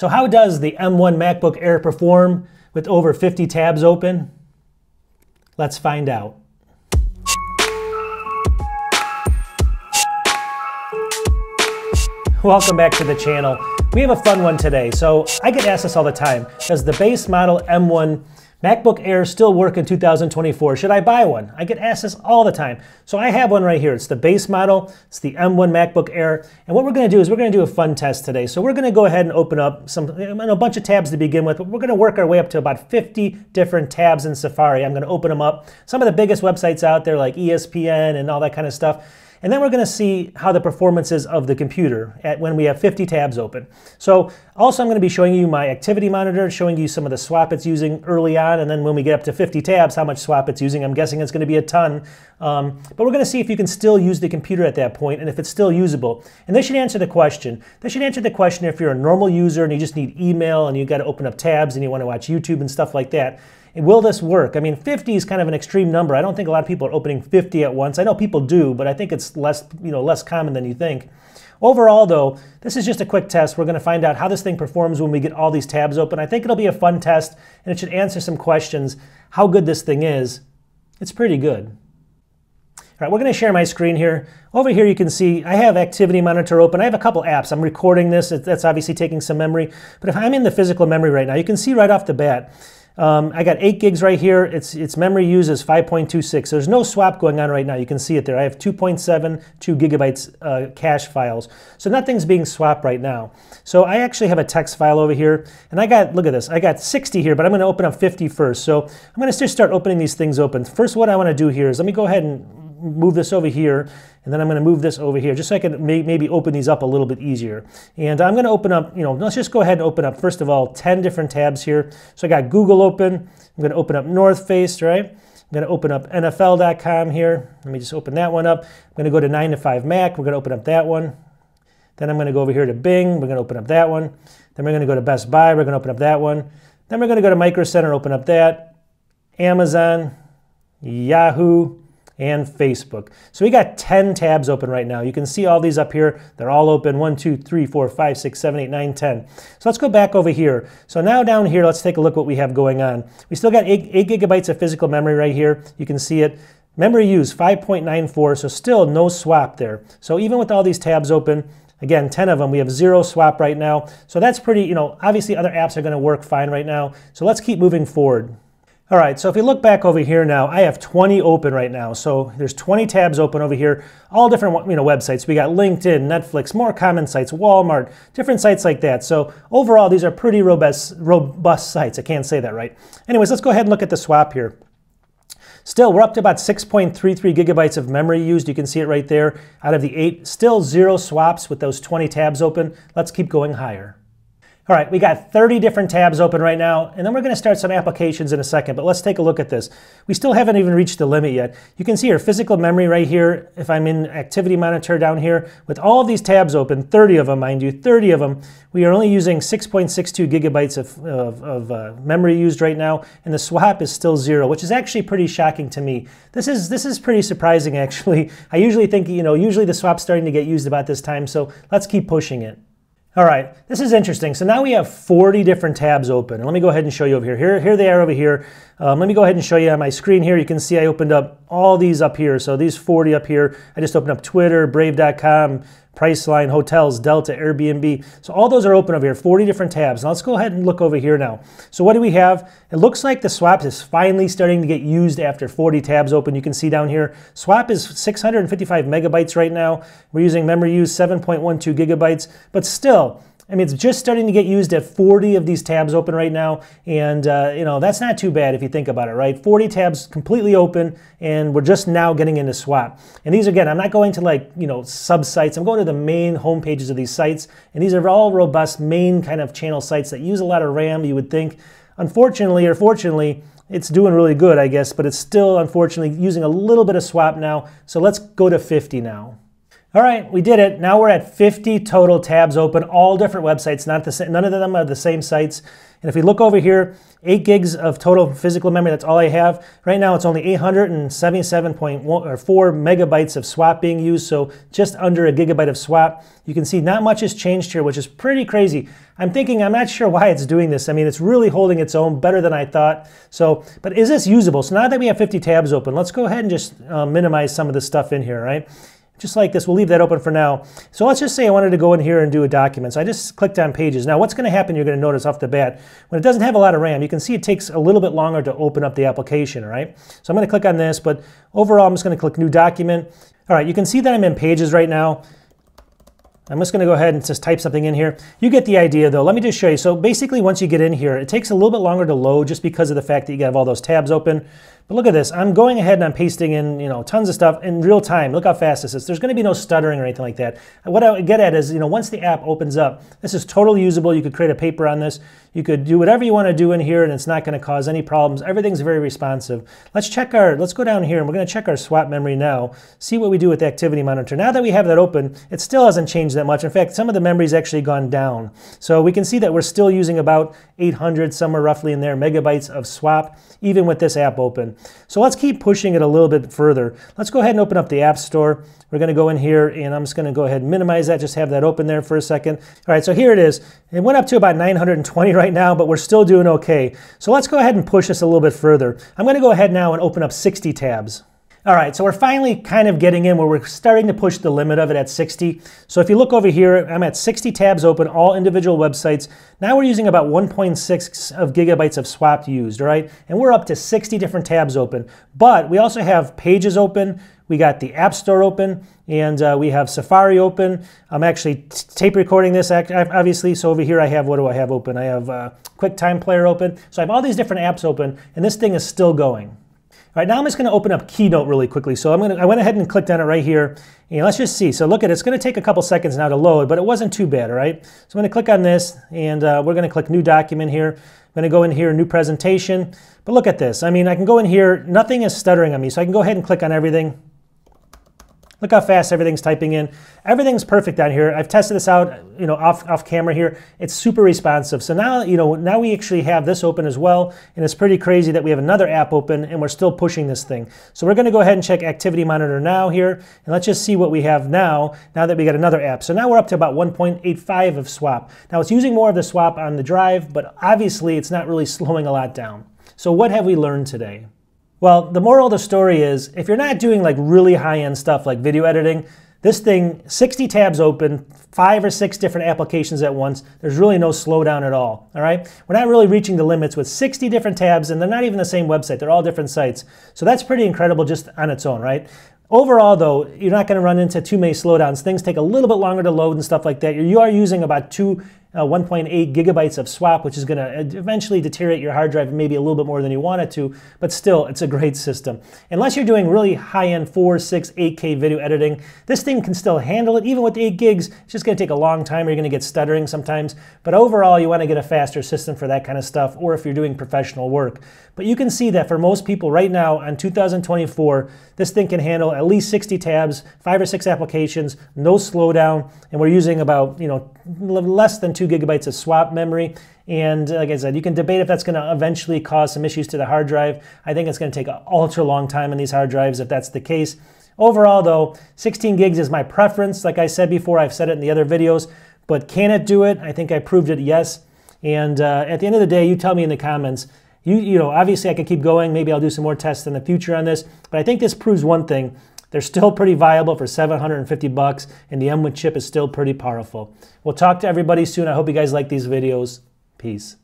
So how does the M1 MacBook Air perform with over 50 tabs open? Let's find out. Welcome back to the channel. We have a fun one today. So I get asked this all the time. Does the base model M1 MacBook Air still work in 2024? Should I buy one? I get asked this all the time. So I have one right here. It's the base model. It's the M1 MacBook Air. And what we're going to do is we're going to do a fun test today. So we're going to go ahead and open up some a bunch of tabs to begin with, but we're going to work our way up to about 50 different tabs in Safari. I'm going to open them up. Some of the biggest websites out there like ESPN and all that kind of stuff. And then we're going to see how the performance is of the computer at when we have 50 tabs open. So also I'm going to be showing you my activity monitor, showing you some of the swap it's using early on, and then when we get up to 50 tabs, how much swap it's using. I'm guessing it's going to be a ton. Um, but we're going to see if you can still use the computer at that point and if it's still usable. And this should answer the question. This should answer the question if you're a normal user and you just need email and you got to open up tabs and you want to watch YouTube and stuff like that. Will this work? I mean, 50 is kind of an extreme number. I don't think a lot of people are opening 50 at once. I know people do, but I think it's less, you know, less common than you think. Overall, though, this is just a quick test. We're going to find out how this thing performs when we get all these tabs open. I think it'll be a fun test, and it should answer some questions. How good this thing is. It's pretty good. All right, we're going to share my screen here. Over here you can see I have Activity Monitor open. I have a couple apps. I'm recording this. That's obviously taking some memory. But if I'm in the physical memory right now, you can see right off the bat, um, I got 8 gigs right here. Its, its memory use is 5.26. There's no swap going on right now. You can see it there. I have 2.72 gigabytes uh, cache files. So nothing's being swapped right now. So I actually have a text file over here. And I got, look at this, I got 60 here, but I'm going to open up 50 first. So I'm going to just start opening these things open. First, what I want to do here is let me go ahead and move this over here, and then I'm going to move this over here, just so I can may, maybe open these up a little bit easier. And I'm going to open up, you know, let's just go ahead and open up, first of all, 10 different tabs here. So I got Google open. I'm going to open up North Face, right? I'm going to open up NFL.com here. Let me just open that one up. I'm going to go to 9 to 5 Mac. We're going to open up that one. Then I'm going to go over here to Bing. We're going to open up that one. Then we're going to go to Best Buy. We're going to open up that one. Then we're going to go to Micro Center, open up that. Amazon, Yahoo, and Facebook. So we got 10 tabs open right now. You can see all these up here. They're all open. 1, 2, 3, 4, 5, 6, 7, 8, 9, 10. So let's go back over here. So now down here, let's take a look what we have going on. We still got 8, 8 gigabytes of physical memory right here. You can see it. Memory use 5.94, so still no swap there. So even with all these tabs open, Again, 10 of them. We have zero swap right now. So that's pretty, you know, obviously other apps are going to work fine right now. So let's keep moving forward. All right, so if you look back over here now, I have 20 open right now. So there's 20 tabs open over here, all different you know websites. We got LinkedIn, Netflix, more common sites, Walmart, different sites like that. So overall, these are pretty robust, robust sites. I can't say that right. Anyways, let's go ahead and look at the swap here. Still, we're up to about 6.33 gigabytes of memory used. You can see it right there. Out of the eight, still zero swaps with those 20 tabs open. Let's keep going higher. All right, we got 30 different tabs open right now, and then we're going to start some applications in a second, but let's take a look at this. We still haven't even reached the limit yet. You can see our physical memory right here, if I'm in Activity Monitor down here, with all of these tabs open, 30 of them, mind you, 30 of them, we are only using 6.62 gigabytes of, of, of uh, memory used right now, and the swap is still zero, which is actually pretty shocking to me. This is, this is pretty surprising, actually. I usually think, you know, usually the swap's starting to get used about this time, so let's keep pushing it. All right, this is interesting. So now we have 40 different tabs open. And let me go ahead and show you over here. Here, here they are over here. Um, let me go ahead and show you on my screen here. You can see I opened up all these up here. So these 40 up here, I just opened up Twitter, Brave.com, Priceline, Hotels, Delta, Airbnb. So all those are open over here, 40 different tabs. Now let's go ahead and look over here now. So what do we have? It looks like the swap is finally starting to get used after 40 tabs open. You can see down here, swap is 655 megabytes right now. We're using memory use 7.12 gigabytes, but still, I mean, it's just starting to get used at 40 of these tabs open right now. And, uh, you know, that's not too bad if you think about it, right? 40 tabs completely open, and we're just now getting into swap. And these, again, I'm not going to like, you know, sub sites. I'm going to the main home pages of these sites. And these are all robust main kind of channel sites that use a lot of RAM, you would think. Unfortunately or fortunately, it's doing really good, I guess, but it's still, unfortunately, using a little bit of swap now. So let's go to 50 now. All right, we did it. Now we're at 50 total tabs open, all different websites. Not the same, none of them are the same sites. And if we look over here, 8 gigs of total physical memory, that's all I have. Right now it's only 877.4 megabytes of swap being used, so just under a gigabyte of swap. You can see not much has changed here, which is pretty crazy. I'm thinking, I'm not sure why it's doing this. I mean, it's really holding its own better than I thought. So, but is this usable? So now that we have 50 tabs open, let's go ahead and just uh, minimize some of the stuff in here, right? Just like this. We'll leave that open for now. So let's just say I wanted to go in here and do a document. So I just clicked on pages. Now what's going to happen, you're going to notice off the bat, when it doesn't have a lot of RAM, you can see it takes a little bit longer to open up the application, right? So I'm going to click on this, but overall I'm just going to click new document. All right, you can see that I'm in pages right now. I'm just going to go ahead and just type something in here. You get the idea though. Let me just show you. So basically once you get in here, it takes a little bit longer to load just because of the fact that you have all those tabs open. But look at this. I'm going ahead and I'm pasting in, you know, tons of stuff in real time. Look how fast this is. There's going to be no stuttering or anything like that. What I get at is, you know, once the app opens up, this is totally usable. You could create a paper on this. You could do whatever you want to do in here and it's not going to cause any problems. Everything's very responsive. Let's check our, let's go down here and we're going to check our swap memory now, see what we do with the activity monitor. Now that we have that open, it still hasn't changed that much. In fact, some of the memory's actually gone down. So we can see that we're still using about 800, somewhere roughly in there, megabytes of swap, even with this app open. So let's keep pushing it a little bit further. Let's go ahead and open up the App Store. We're going to go in here and I'm just going to go ahead and minimize that, just have that open there for a second. All right, so here it is. It went up to about 920 right now, but we're still doing okay. So let's go ahead and push this a little bit further. I'm going to go ahead now and open up 60 tabs. All right, so we're finally kind of getting in where we're starting to push the limit of it at 60. So if you look over here, I'm at 60 tabs open, all individual websites. Now we're using about 1.6 of gigabytes of swap used, all right? And we're up to 60 different tabs open. But we also have pages open, we got the App Store open, and uh, we have Safari open. I'm actually tape recording this, act obviously. So over here I have, what do I have open? I have uh, QuickTime Player open. So I have all these different apps open, and this thing is still going. All right, now I'm just going to open up Keynote really quickly. So I'm to, I went ahead and clicked on it right here. And let's just see. So look at it. It's going to take a couple seconds now to load, but it wasn't too bad, all right? So I'm going to click on this, and uh, we're going to click New Document here. I'm going to go in here, New Presentation. But look at this. I mean, I can go in here. Nothing is stuttering on me, so I can go ahead and click on everything. Look how fast everything's typing in. Everything's perfect down here. I've tested this out, you know, off, off camera here. It's super responsive. So now, you know, now we actually have this open as well. And it's pretty crazy that we have another app open and we're still pushing this thing. So we're gonna go ahead and check Activity Monitor now here. And let's just see what we have now, now that we got another app. So now we're up to about 1.85 of swap. Now it's using more of the swap on the drive, but obviously it's not really slowing a lot down. So what have we learned today? Well, the moral of the story is if you're not doing like really high end stuff like video editing, this thing, 60 tabs open, five or six different applications at once. There's really no slowdown at all, all right? We're not really reaching the limits with 60 different tabs, and they're not even the same website. They're all different sites. So that's pretty incredible just on its own, right? Overall, though, you're not going to run into too many slowdowns. Things take a little bit longer to load and stuff like that. You are using about two uh, 1.8 gigabytes of swap, which is going to uh, eventually deteriorate your hard drive maybe a little bit more than you want it to, but still, it's a great system. Unless you're doing really high-end 4, 6, 8K video editing, this thing can still handle it. Even with 8 gigs, it's just going to take a long time, or you're going to get stuttering sometimes. But overall, you want to get a faster system for that kind of stuff, or if you're doing professional work. But you can see that for most people right now on 2024, this thing can handle at least 60 tabs, five or six applications, no slowdown, and we're using about, you know, less than two gigabytes of swap memory. And like I said, you can debate if that's going to eventually cause some issues to the hard drive. I think it's going to take an ultra long time on these hard drives if that's the case. Overall, though, 16 gigs is my preference. Like I said before, I've said it in the other videos. But can it do it? I think I proved it yes. And uh, at the end of the day, you tell me in the comments. You, you know, obviously I could keep going. Maybe I'll do some more tests in the future on this. But I think this proves one thing. They're still pretty viable for 750 bucks, and the M1 chip is still pretty powerful. We'll talk to everybody soon. I hope you guys like these videos. Peace.